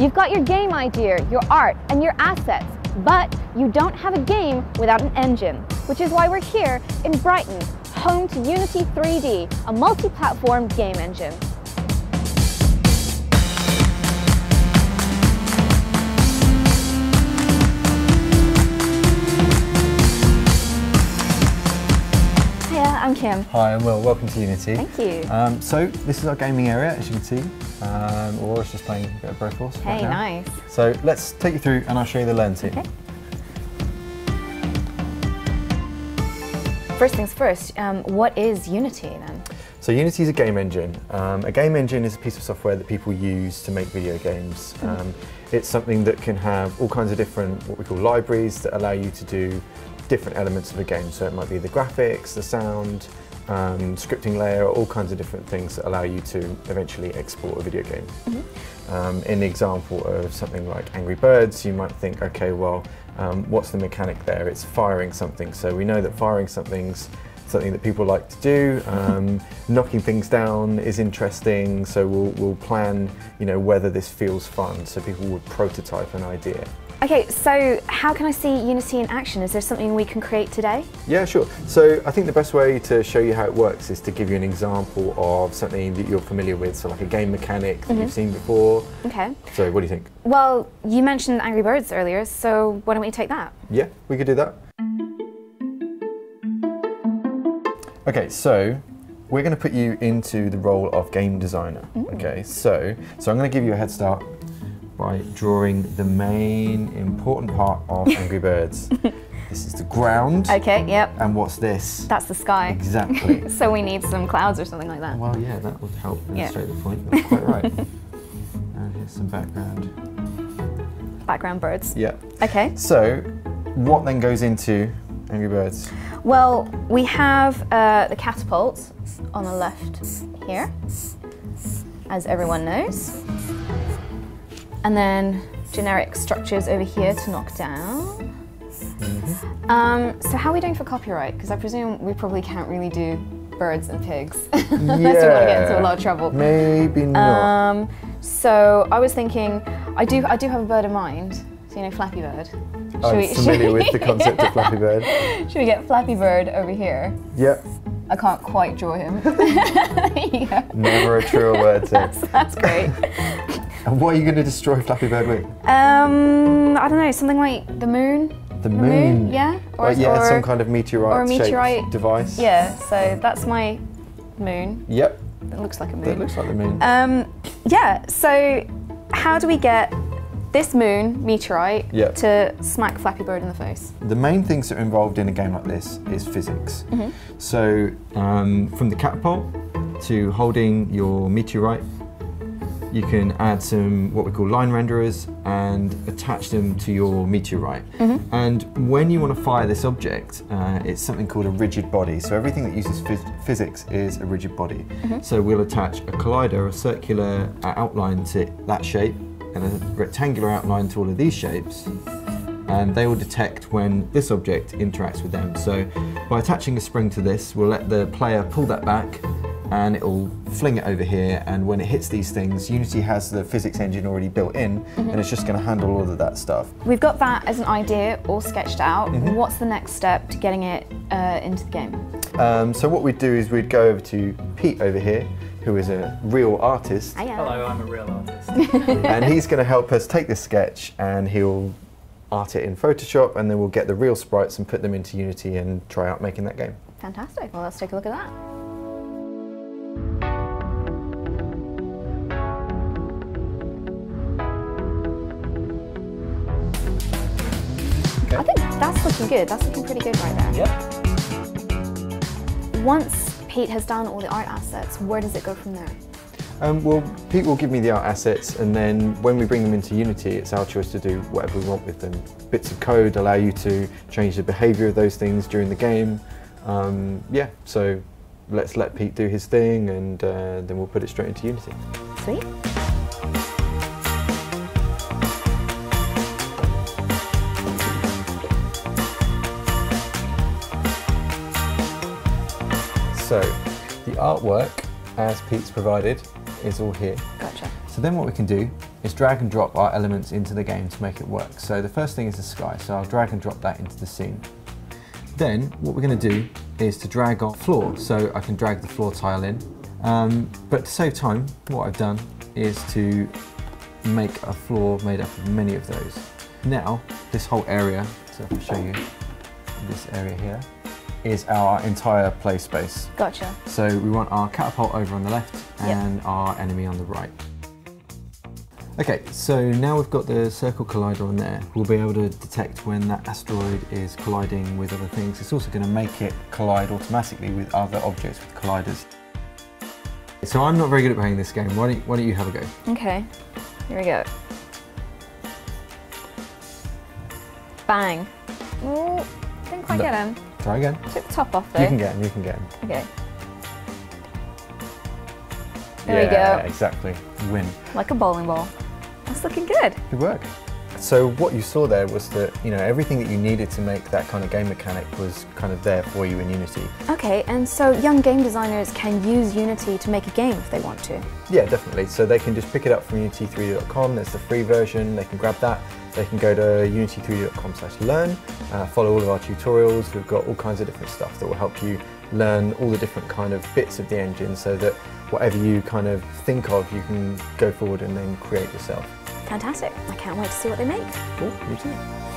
You've got your game idea, your art, and your assets, but you don't have a game without an engine, which is why we're here in Brighton, home to Unity 3D, a multi-platform game engine. I'm Kim. Hi, I'm Will. Welcome to Unity. Thank you. Um, so this is our gaming area, as you can see. Um, Aurora's just playing a bit of Broforce Hey, right nice. So let's take you through, and I'll show you the lens here. Okay. First things first, um, what is Unity then? So Unity is a game engine. Um, a game engine is a piece of software that people use to make video games. Mm-hmm. Um, it's something that can have all kinds of different, what we call libraries, that allow you to do different elements of a game. So it might be the graphics, the sound, um, scripting layer, all kinds of different things that allow you to eventually export a video game. Um, in the example of something like Angry Birds, you might think, okay, well, um, what's the mechanic there? It's firing something. So we know that firing something's something that people like to do. Um, knocking things down is interesting, so we'll, we'll plan, you know, whether this feels fun. So people would prototype an idea. Okay, so how can I see Unity in action? Is there something we can create today? Yeah, sure. So I think the best way to show you how it works is to give you an example of something that you're familiar with, so like a game mechanic that you've mm-hmm. seen before. Okay. So what do you think? Well, you mentioned Angry Birds earlier, so why don't we take that? Yeah, we could do that. Okay, so we're going to put you into the role of game designer. Okay, so so I'm going to give you a head start by drawing the main important part of Angry Birds. this is the ground. Okay, yep. And what's this? That's the sky. Exactly. So we need some clouds or something like that. well, yeah, that would help Yeah. illustrate the point. That's quite right. and here's some background. Background birds. Yeah. Okay. So, what then goes into Angry Birds? Well, we have uh, the catapult on the left here, as everyone knows. And then generic structures over here to knock down. Um, so how are we doing for copyright? Because I presume we probably can't really do birds and pigs unless we want to get into a lot of trouble. Maybe not. Um, so I was thinking, I do, I do have a bird in mind. So you know, Flappy Bird. Should I'm we- familiar with the concept of Flappy Bird. Should we get Flappy Bird over here? Yep. I can't quite draw him. yeah, Never a truer word said. that's great. And what are you going to destroy Flappy Bird with? Um, I don't know, something like the moon. The The moon. moon, yeah, Or, yeah, some kind of meteorite, or a meteorite- device. Yeah, so that's my moon. Yep. It looks like a That moon. looks like the moon. Um, yeah. So how do we get this moon meteorite Yeah. to smack Flappy Bird in the face? The main things that are involved in a game like this is physics. Mm-hmm. So, um, from the catapult to holding your meteorite, you can add some what we call line renderers and attach them to your meteorite. Mm-hmm. And when you want to fire this object, uh, it's something called a rigid body. So everything that uses phys- physics is a rigid body. Mm-hmm. So we'll attach a collider, a circular outline to that shape, and a rectangular outline to all of these shapes and they will detect when this object interacts with them. So by attaching a spring to this, we'll let the player pull that back and it'll fling it over here and when it hits these things, Unity has the physics engine already built in and it's just going to handle all of that stuff. We've got that as an idea all sketched out. Mm-hmm. What's the next step to getting it uh, into the game? Um, so what we'd do is we'd go over to Pete over here, who is a real artist, Hiya. Hello, I'm a real artist. and he's going to help us take this sketch and he'll art it in Photoshop and then we'll get the real sprites and put them into Unity and try out making that game. Fantastic. Well, let's take a look at that. I think that's looking good. That's looking pretty good right there. yep. Once Pete has done all the art assets, where does it go from there? Um, well, Pete will give me the art assets, and then when we bring them into Unity, it's our choice to do whatever we want with them. Bits of code allow you to change the behaviour of those things during the game. Um, yeah, so let's let Pete do his thing, and uh, then we'll put it straight into Unity. Sweet. Artwork, as Pete's provided, is all here. Gotcha. So then what we can do is drag and drop our elements into the game to make it work. So the first thing is the sky, so I'll drag and drop that into the scene. Then what we're going to do is to drag our floor, so I can drag the floor tile in. Um, but to save time, what I've done is to make a floor made up of many of those. Now, this whole area, so if I show you this area here, is our entire play space. Gotcha. So we want our catapult over on the left Yep. and our enemy on the right. Okay, so now we've got the circle collider on there, we'll be able to detect when that asteroid is colliding with other things. It's also going to make it collide automatically with other objects with colliders. So I'm not very good at playing this game. Why don't, why don't you have a go? Okay, here we go. Bang. Ooh, didn't quite No. get him. Try again. Took the top off though. You can get him, you can get him. Okay. There we yeah, go. exactly. Win. Like a bowling ball. That's looking good. Good work. So what you saw there was that, you know, everything that you needed to make that kind of game mechanic was kind of there for you in Unity. Okay, and so young game designers can use Unity to make a game if they want to. Yeah, definitely. So they can just pick it up from unity3d.com. There's the free version. They can grab that. They can go to unity3d.com slash learn, uh, follow all of our tutorials. We've got all kinds of different stuff that will help you learn all the different kind of bits of the engine so that whatever you kind of think of, you can go forward and then create yourself. Fantastic. I can't wait to see what they make. Cool, you too.